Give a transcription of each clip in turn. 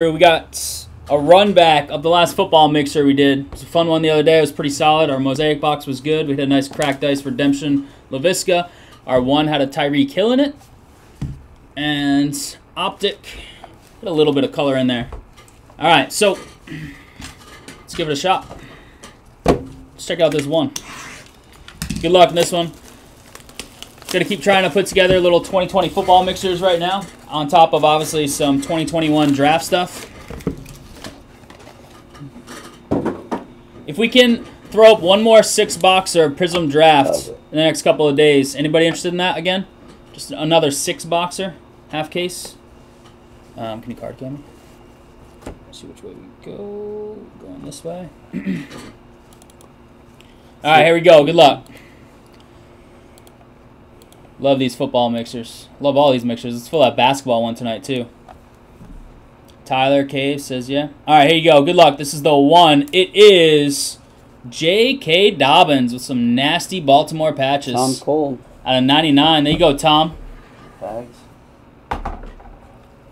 We got a run back of the last football mixer we did. It was a fun one the other day. It was pretty solid. Our mosaic box was good. We had a nice cracked dice redemption Laviska. Our one had a Tyreek Hill in it. And optic. Put a little bit of color in there. All right, so let's give it a shot. Let's check out this one. Good luck in this one. Gonna keep trying to put together little 2020 football mixers right now, on top of obviously some 2021 draft stuff. If we can throw up one more six boxer Prism draft in the next couple of days, anybody interested in that again? Just another six boxer, half case. Um, can you card cam me? See which way we go. Going this way. All right, here we go. Good luck. Love these football mixers. Love all these mixers. Let's fill that basketball one tonight, too. Tyler Cave says, yeah. All right, here you go. Good luck. This is the one. It is J.K. Dobbins with some nasty Baltimore patches. Tom Cole. Out of 99. There you go, Tom. Bags.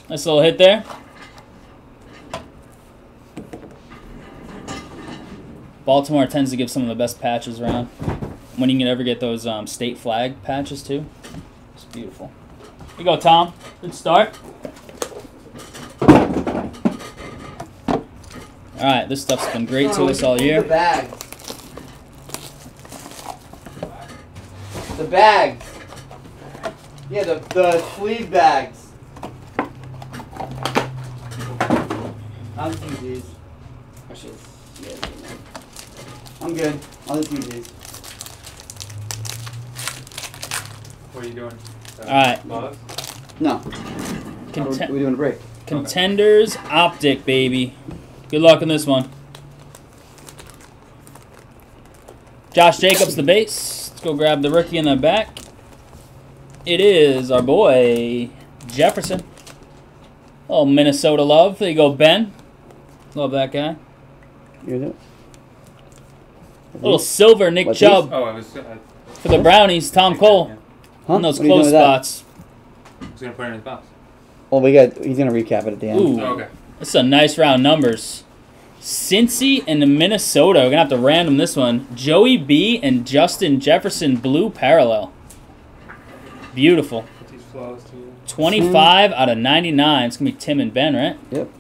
Nice little hit there. Baltimore tends to give some of the best patches around. When you can ever get those um, state flag patches too. It's beautiful. Here you go, Tom. Good start. All right, this stuff's been great to us all year. The bag. The bags. Yeah, the the sleeve bags. I'll just use these. Actually, yeah, it's good now. I'm good. I'll just use these. What are you doing? Uh, Alright. Boss? No. Conten- We're doing a break. Contenders Optic, baby. Good luck on this one. Josh Jacobs, the base. Let's go grab the rookie in the back. It is our boy, Jefferson. Oh, Minnesota love. There you go, Ben. Love that guy. You do it. Little silver Nick What's Chubb Oh, I was, uh, for the Brownies. Tom Cole. Huh? On those What are you doing close spots. I was gonna put it in his box. Well, we got. He's gonna recap it at the end. Ooh. Oh, okay. That's a nice round numbers. Cincy and Minnesota. We're gonna have to random this one. Joey B and Justin Jefferson blue parallel. Beautiful. Put these flowers too. 25 out of 99. It's gonna be Tim and Ben, right? Yep.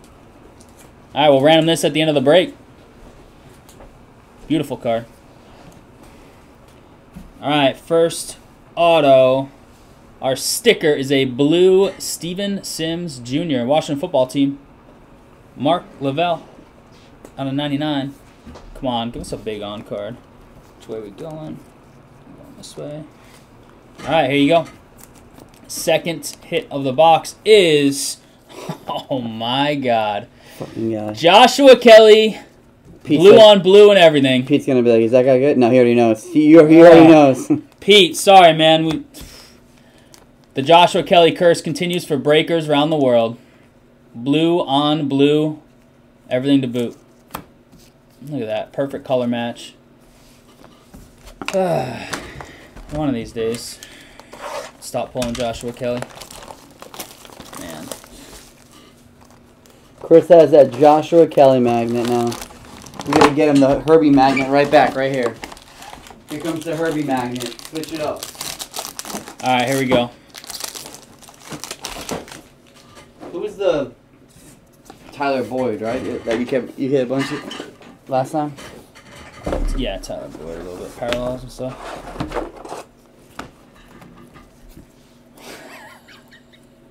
All right, we'll random this at the end of the break. Beautiful card. All right, first auto. Our sticker is a blue Steven Sims Jr. Washington football team. Mark Lavelle out of 99. Come on, give us a big on card. Which way we going? Going this way. All right, here you go. Second hit of the box is, oh my God, Fucking guy. Joshua Kelley, Pete's blue like- on blue and everything. Pete's gonna be like, "Is that guy good?" No, he already knows. He, he already knows. Pete, sorry man, we, the Joshua Kelley curse continues for breakers around the world. Blue on blue, everything to boot. Look at that, perfect color match. One of these days, stop pulling Joshua Kelley. Man. Chris has that Joshua Kelley magnet now. We gotta get him the Herbie magnet right back, right here. Here comes the Herbie magnet. Switch it up. All right, here we go. Who was the Tyler Boyd, right? That you kept you hit a bunch of last time. Yeah, Tyler Boyd a little bit parallels and stuff.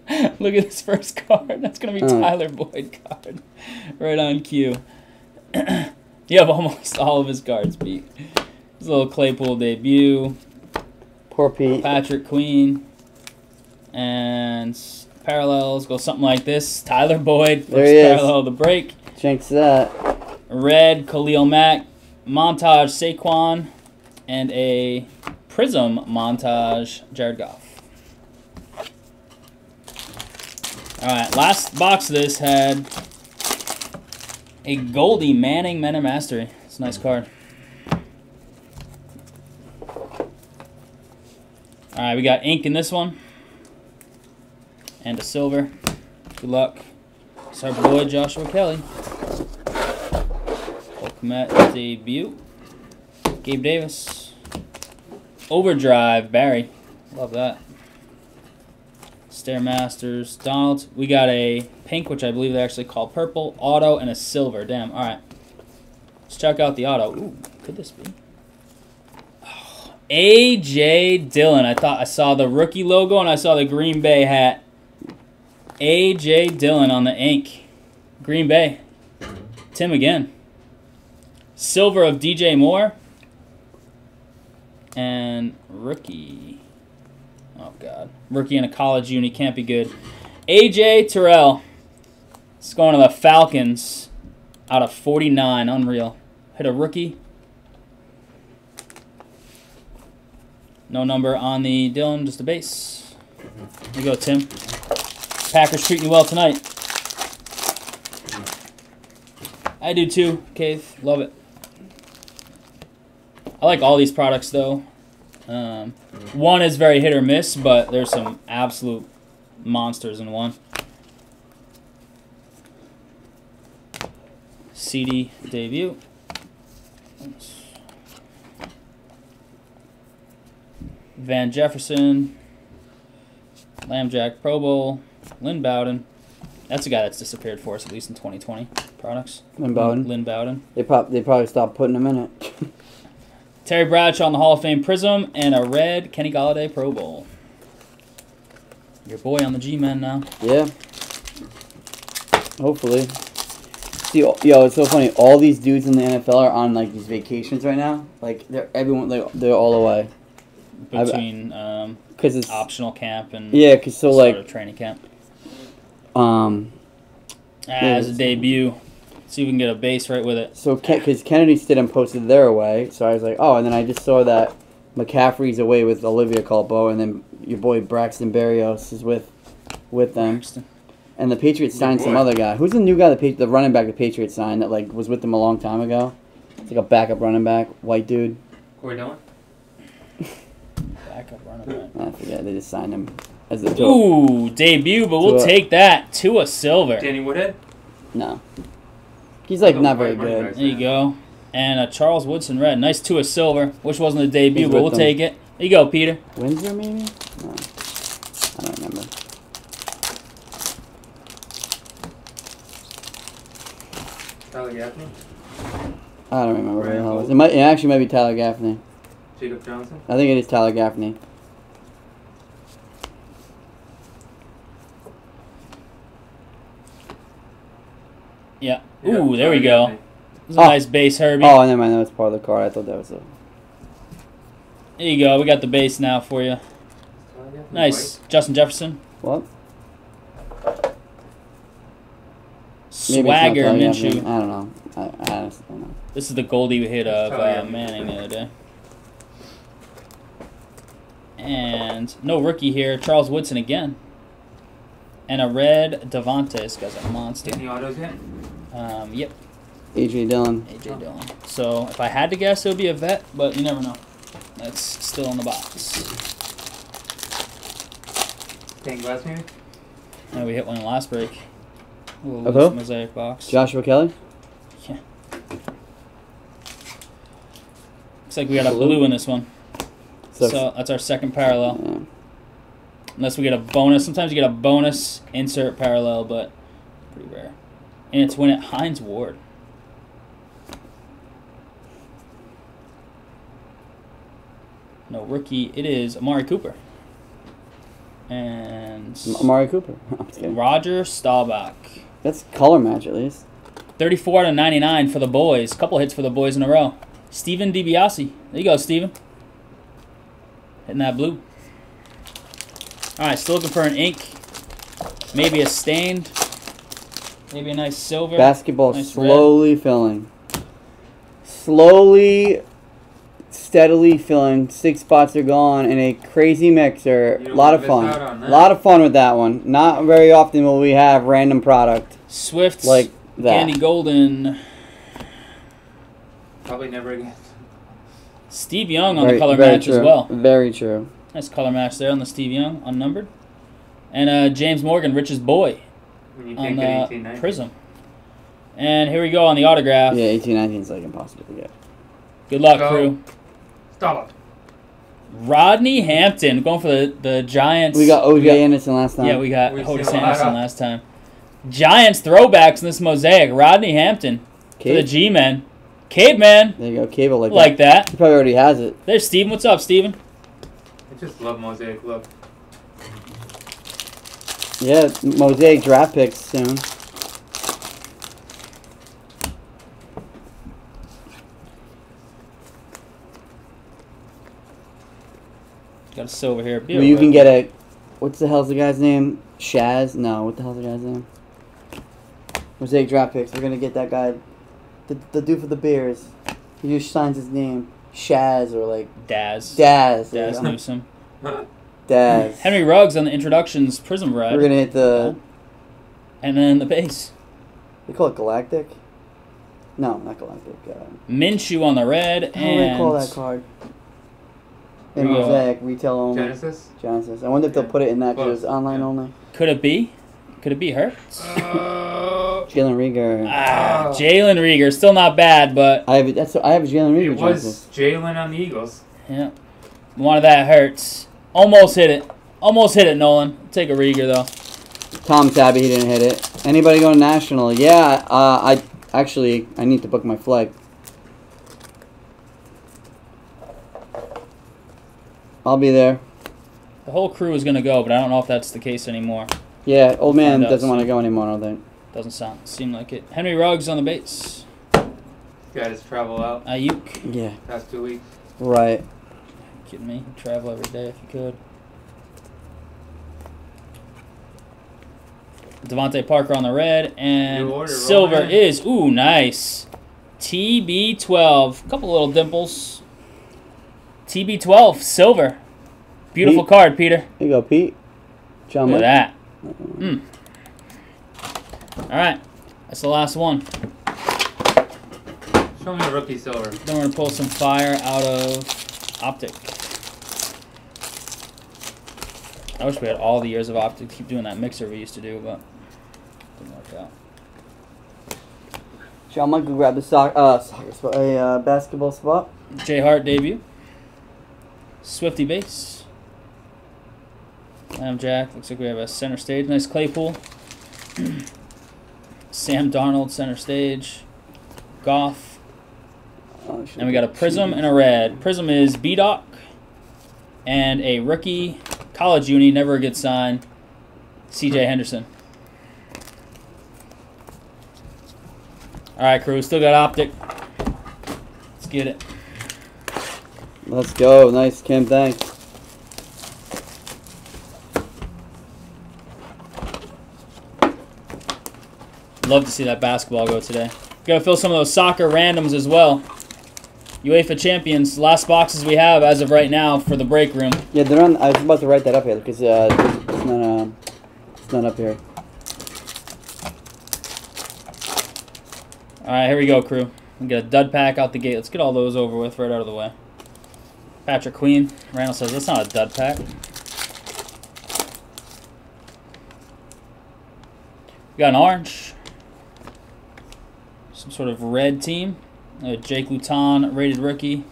Look at this first card. That's gonna be Oh. Tyler Boyd card, right on cue. you have almost all of his cards beat. His little Claypool debut, Poor Pete. Patrick Queen, and parallels go something like this. Tyler Boyd, first There he is. parallel of the break. Jinx that. Red, Khalil Mack, montage Saquon, and a Prism montage Jared Goff. Alright, last box of this had a Goldie Manning Men of Mastery. It's a nice card. Alright, we got ink in this one. And a silver. Good luck. It's our boy Joshua Kelley. Cole Kmet debut. Gabe Davis. Overdrive, Barry. Love that. Stairmasters, Donald. We got a pink, which I believe they actually call purple, auto, and a silver. Damn. All right. Let's check out the auto. Ooh, could this be? AJ Dillon. I thought I saw the rookie logo and I saw the Green Bay hat. AJ Dillon on the ink. Green Bay. Tim again. Silver of DJ Moore. And rookie. Oh, God. Rookie in a college uni. Can't be good. AJ Terrell. It's going to the Falcons out of 49. Unreal. Hit a rookie. No number on the Dylan, just the base. Here you go, Tim. Packers treating you well tonight. I do too, Cave. Love it. I like all these products though. Um, one is very hit or miss, but there's some absolute monsters in one. CD debut. Van Jefferson, Lambjack Pro Bowl, Lynn Bowden. That's a guy that's disappeared for us at least in 2020 products. Lynn Bowden. Lynn Bowden. They prob they probably stopped putting them in it. Terry Bradshaw on the Hall of Fame Prism and a red Kenny Golladay Pro Bowl. Your boy on the G-Men now. yeah. Hopefully. See, yo, it's so funny. All these dudes in the NFL are on like these vacations right now. Like they're everyone, like they're all away. I've- Between um, Cause it's optional camp and yeah, cause so start like training camp. um As a debut. See if we can get a base right with it. so because Kennedy Stidham posted their away, so I was like, oh, and then I just saw that McCaffrey's away with Olivia Culpo, and then your boy Braxton Berrios is with with them, and the Patriots signed some other guy. Who's the new guy? The Pa- the running back the Patriots signed that like was with them a long time ago. It's like a backup running back, white dude. Corey Dillon? Backup running back. I forget. They just signed him as the Ooh, debut, but we'll To a- take that to a silver. Danny Woodhead? no. He's like not very good. There you go. And a Charles Woodson red. Nice to a silver, which wasn't a debut, He's but we'll them. take it. There you go, Peter. Windsor maybe? No. I don't remember. Tyler Gaffney? I don't remember who the hell it was. It might. It actually might be Tyler Gaffney. Jacob Johnson? I think it is Tyler Gaffney. Yeah. Yeah, Ooh, there we go. Gaffney. This a Oh. nice base, Herbie. Oh, I never mind. That was part of the card. I thought that was a. There you go. We got the base now for you. Tyler Gaffney, Nice. Justin Jefferson. What? Swagger Minshew. I don't know. I, I don't know. This is the Goldie we hit of uh, Manning the other day. And no rookie here. Charles Woodson again. And a red Devontae. This guy's a monster. Any autos yet? Um, yep. AJ Dillon. AJ Dillon. So if I had to guess, it would be a vet, but you never know. That's still in the box. Stained glass maybe? And we hit one in the last break. Ooh, Of who? Mosaic box. Joshua Kelley. Yeah. Looks like we got a Blue. blue in this one. So, So that's our second parallel. yeah. Unless we get a bonus. Sometimes you get a bonus insert parallel, but pretty rare. And it's when it Hines Ward. No rookie. It is Amari Cooper. And Amari Cooper. I'm just kidding. Roger Staubach. That's color match at least. 34 out of 99 for the boys. Couple hits for the boys in a row. Steven DiBiase. There you go, Steven. Hitting that blue. All right, still looking for an ink. Maybe a stained. Maybe a nice silver. Basketball Nice red. slowly filling. Slowly, steadily filling. Six spots are gone in a crazy mixer. A lot of fun. A lot of fun with that one. Not very often will we have random product Swift. like that. Candy Golden. Probably never again. Steve Young on Very- the color very match as well. Very true. Nice color match there on the Steve Young, unnumbered. And uh, James Morgan, Rich's boy. On the get 18, 19. Prism. And here we go on the autograph. Yeah, eighteen nineteen is like impossible to get. Good luck, Go. crew. Stop. Up. Rodney Hampton going for the, the Giants. We got OJ We got- Anderson last time. Yeah, we got We Otis see a lot Anderson last time. Giants throwbacks in this mosaic. Rodney Hampton for the G-Men. Caveman. There you go, cable like, Like that. that. He probably already has it. There's Steven. What's up, Steven? I just love mosaic. Look. Yeah, mosaic draft picks soon. Got a silver here. Well, you can get a. What's the hell's the guy's name? Shaz? No, what the hell's the guy's name? Mosaic draft picks. We're gonna get that guy. The, the dude for the Bears. He just signs his name. Shaz or like Daz. Daz. there Daz go. Newsome. Daz. Henry Ruggs on the introductions Prism We're gonna hit the. And then the base. They call it Galactic. No, not Galactic. Uh, Minshew on the red. how do and they call that card? In Uh, Mosaic, retail only. Genesis. Genesis. I wonder if they'll put it in that because it's online Yeah. only. Could it be? Could it be Hurts? Uh, Jalen Reagor. Ah, Oh. Jalen Reagor. Still not bad, but I have that's I have a Jalen Reagor it was Jalen on the Eagles. yeah. One of that hurts. Almost hit it. Almost hit it, Nolan. Take a Reagor, though. Tom Tabby, he didn't hit it. Anybody going national? Yeah, uh, I actually I need to book my flight. I'll be there. The whole crew is going to go, but I don't know if that's the case anymore. Yeah, old man doesn't want to go anymore. I don't think. Doesn't sound seem like it. Henry Ruggs on the base. Got his travel out Ayuk. Yeah, past two weeks. right. Kidding me? He'd travel every day if you could. DeVante Parker on the red and New order, silver Roman. is ooh nice. TB12, couple little dimples. TB12 silver, beautiful Pete. card, Peter. Here you go, Pete. John Look at that. Mm. All right, that's the last one. Show me a rookie silver. Then we're gonna pull some fire out of optic. I wish we had all the years of optic to keep doing that mixer we used to do, but didn't work out. John Michael grab the soc- uh, soccer spot, a uh, basketball spot. J Hart debut. Swifty base. Lamb Jack. Looks like we have a center stage. Nice Claypool. Sam Darnold center stage. Goff. Oh, And we got a prism and a red. Prism is B Doc. And a rookie college uni, never a good sign. CJ hmm. Henderson. Alright, crew, still got optic. Let's get it. Let's go. Nice, Kim. Thanks. Love to see that basketball go today. Gotta fill some of those soccer randoms as well. UEFA champions, last boxes we have as of right now for the break room. Yeah, they're on. I was about to write that up here because uh, it's not. Uh, it's not up here. Alright, here we go, crew. We get a dud pack out the gate. Let's get all those over with right out of the way. Patrick Queen. Randall says that's not a dud pack. We got an orange. Some sort of red team. Uh, Jake Luton, rated rookie.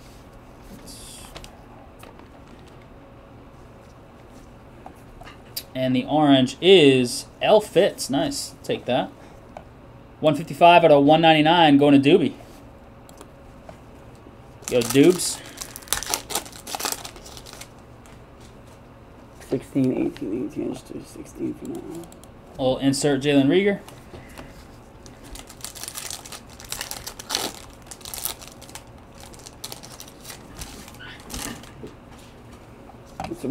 And the orange is L Fitz. Nice. Take that. 155 out of 199 going to Doobie. Yo, Doobs. 16, 18, 18. Just 16 for now. We'll insert Jalen Reagor.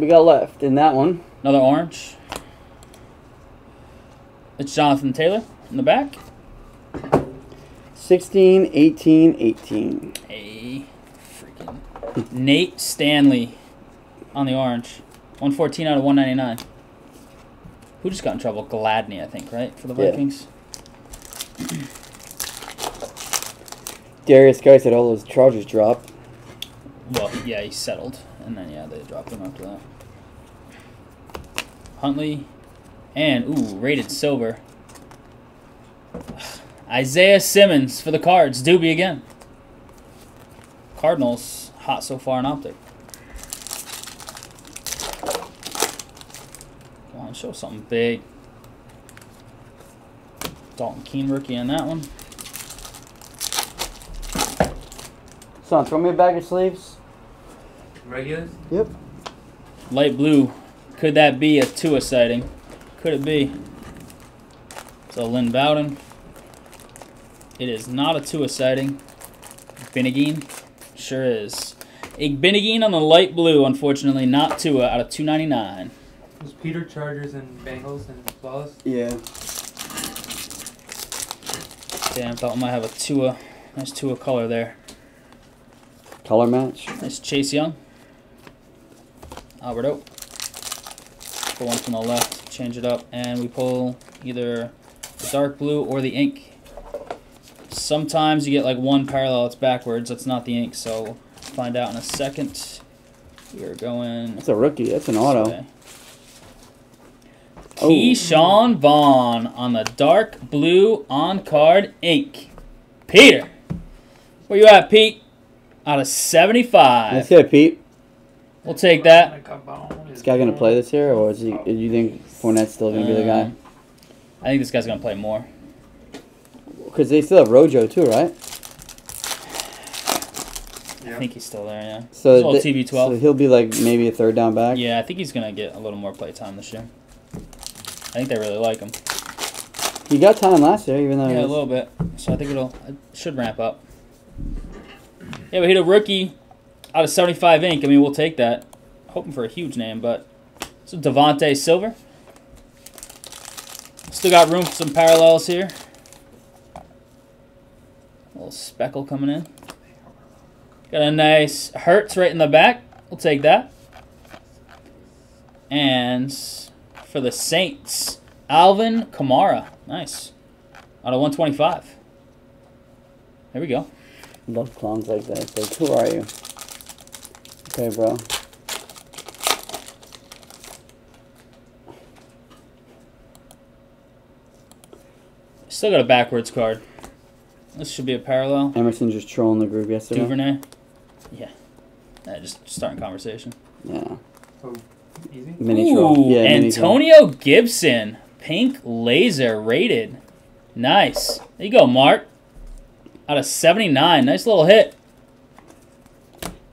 We got left in that one. Another orange. It's Jonathan Taylor in the back. 16, 18, 18. A freaking Nate Stanley on the orange. 114 out of 199. Who just got in trouble? Gladney, I think, right? For the Yeah. Vikings. Darius Guy said all those charges drop. Well, yeah, he settled. And then, yeah, they dropped him after that. Huntley. And, ooh, rated silver. Isaiah Simmons for the Cards. Doobie again. Cardinals hot so far in optic. Come on, show something big. Dalton Keene rookie on that one. Son, throw me a bag of sleeves. Regulars? Yep. Light blue. Could that be a Tua sighting? Could it be? So Lynn Bowden. It is not a Tua sighting. Benegin. Sure is. Benegin on the light blue, unfortunately, not Tua out of 299. Was Peter Chargers and Bengals and Flawless? Yeah. Damn, thought we might have a Tua. Nice Tua color there. Color match. Nice Chase Young. Albert Alberto. Pull one from the left, change it up, and we pull either the dark blue or the ink. Sometimes you get like one parallel, it's backwards. That's not the ink, so we'll find out in a second. We are going. That's a rookie. That's an auto. Okay. Oh. Ke'Shawn Vaughn on the dark blue on card ink. Peter, where you at, Pete? Out of 75. Let's hit Pete. We'll take that. Is this guy gonna play this year, or is he? Do you think Fournette's still gonna be the guy? Uh, I think this guy's gonna play more. Because they still have Rojo too, right? I think he's still there. Yeah. So, He's all TB12. so he'll be like maybe a third down back. Yeah, I think he's gonna get a little more play time this year. I think they really like him. He got time last year, even though he Yeah, a little bit. So I think it'll it should ramp up. Yeah, we hit a rookie out of 75 ink. I mean, we'll take that. Hoping for a huge name, but so Devontae Silver. Still got room for some parallels here. A little speckle coming in. Got a nice Hurts right in the back. We'll take that. And for the Saints, Alvin Kamara. Nice. Out of 125. There we go. love clowns like that. It's like, who are you? Okay, bro. Still got a backwards card. This should be a parallel. Emerson just trolling the group yesterday. Duvernay. Yeah. Yeah, just starting conversation. Yeah. Oh, easy. Mini troll. Ooh, Yeah, mini. Antonio Gibson. Pink laser rated. Nice. There you go, Mark. Out of 79. Nice little hit.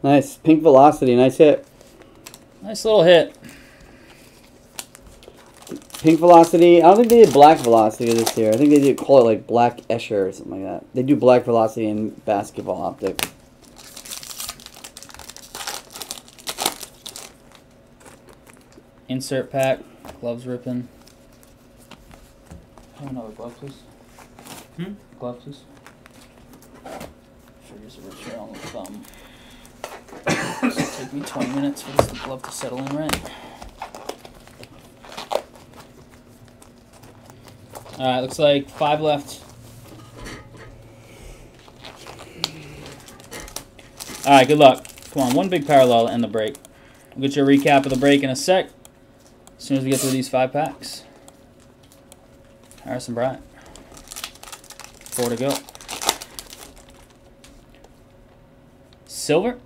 Nice. Pink velocity. Nice hit. Nice little hit. Pink velocity. I don't think they did black velocity this year. I think they did call it like black Escher or something like that. They do black velocity in basketball optic. Insert pack. Gloves ripping. Have another glove, please. Hmm? Glove, please. Figures a repair on the thumb. It'll take me 20 minutes for this glove to settle in right. Alright, looks like five left. Alright, good luck. Come on, one big parallel to end the break. We'll get you a recap of the break in a sec. As soon as we get through these five packs. Harrison Bryant. Four to go. Silver.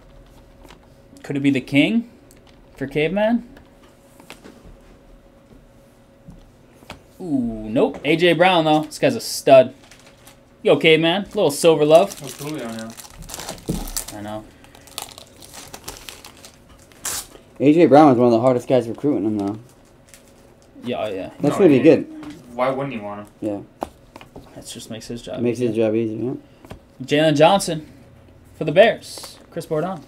Could it be the king for Caveman? Ooh, nope. AJ Brown though. This guy's a stud. Yo, Caveman. Little silver love. What's Julio now? I know. AJ Brown is one of the hardest guys recruiting him though. Yeah, oh, yeah. That's No, gonna be good. Why wouldn't you want him? Yeah. That just makes his job. It makes easier. his job easier. Yeah. Jalen Johnson for the Bears. Chris Bordon.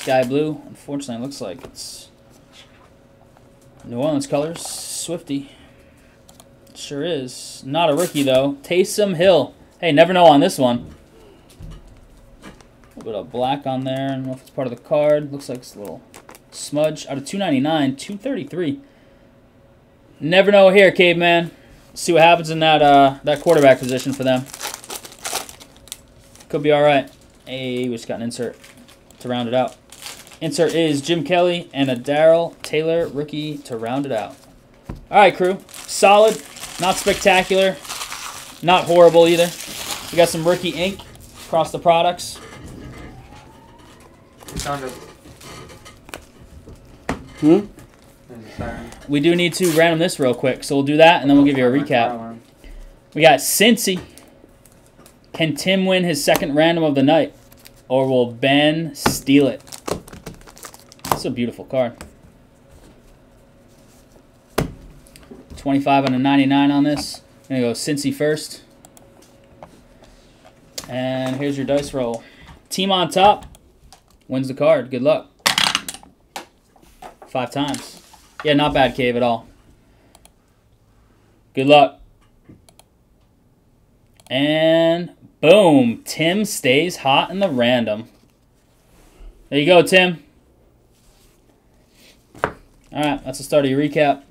Sky blue. Unfortunately, looks like it's New Orleans colors. Swifty. Sure is. Not a rookie, though. Taysom Hill. Hey, never know on this one. A little bit of black on there. I don't know if it's part of the card. Looks like it's a little smudge. Out of 299, 233. Never know here, caveman. See what happens in that uh, that quarterback position for them. Could be all right. Hey, we just got an insert to round it out. Insert is Jim Kelly and a Daryl Taylor rookie to round it out. All right, crew. Solid, not spectacular, not horrible either. We got some rookie ink across the products. Sound of Hmm? there's a siren. We do need to random this real quick, so we'll do that and then we'll give you a recap. We got Cincy. Can Tim win his second random of the night? Or will Ben steal it? That's a beautiful card. 25 on a 99 on this. I'm going to go Cincy first. And here's your dice roll. Team on top wins the card. Good luck. Five times. Yeah, not bad, Cave, at all. Good luck. And boom, Tim stays hot in the random. There you go, Tim. All right, that's the start of your recap.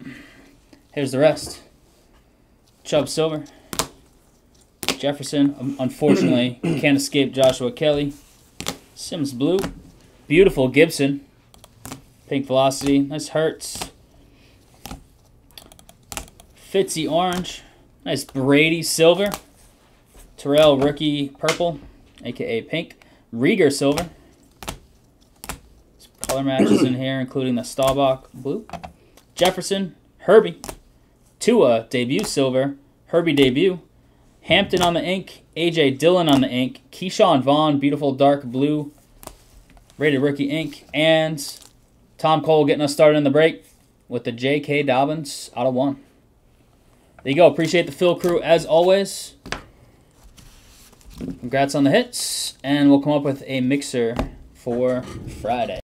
Here's the rest. Chubb Silver. Jefferson, um, unfortunately, can't escape Joshua Kelley. Sims Blue. Beautiful Gibson. Pink Velocity. Nice Hurts. Fitzy Orange. Nice Brady Silver. Terrell Rookie Purple, aka Pink. Reagor Silver. Color matches in here, including the Staubach Blue. Jefferson, Herbie. Tua Debut Silver. Herbie Debut. Hampton on the ink. AJ Dillon on the ink. Ke'Shawn Vaughn, beautiful dark blue. Rated rookie ink. And Tom Cole getting us started in the break with the J.K. Dobbins out of one. There you go. Appreciate the fill crew as always. Congrats on the hits, and we'll come up with a mixer for Friday.